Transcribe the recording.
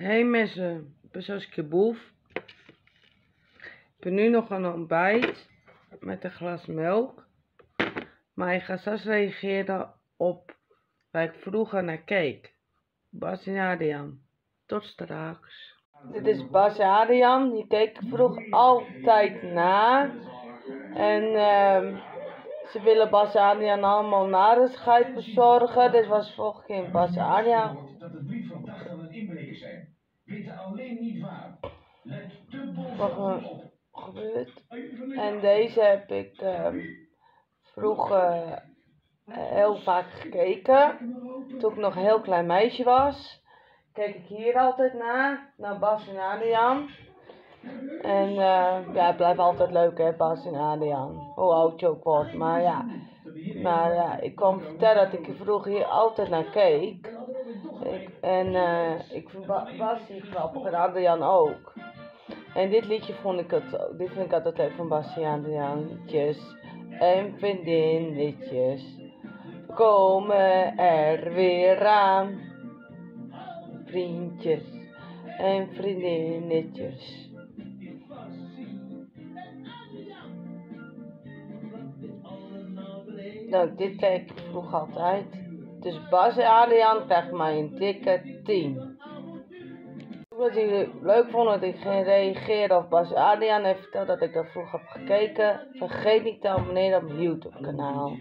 Hey mensen, ik ben Saskia Boef. Ik ben nu nog aan het ontbijt met een glas melk. Maar ik ga straks reageren op waar ik vroeger naar keek. Bas en. Tot straks. Dit is Bas en. Die keken vroeger altijd na. En ehm, ze willen Bas en Adriaan allemaal narigheid bezorgen. Dit was vorige keer Bas en dat het briefverdachten een inbreker zijn. Weten alleen niet waar. Let er op. gebeurt. En deze heb ik ehm, vroeger eh, heel vaak gekeken. Toen ik nog een heel klein meisje was. Keek ik hier altijd naar. Naar Bas en Adriaan. En eh, ja, het blijft altijd leuk hè, Bas en Adriaan. Hoe oud je ook wordt. Maar ja, maar ja, ik kan vertellen dat ik er vroeger hier altijd naar keek. En eh, ik vind Ba- grappig en Adriaan ook. En dit liedje vond ik het, dit vind ik altijd leuk van Bas en en vriendinnetjes komen er weer aan. Vriendjes en vriendinnetjes. Nou, dit keek ik vroeger altijd. Dus Bas en Adriaan krijgen mij een dikke 10. Wat jullie leuk vonden dat ik ging reageren op Bas en Adriaan heeft verteld dat ik dat vroeger heb gekeken. Vergeet niet te abonneren op mijn YouTube kanaal.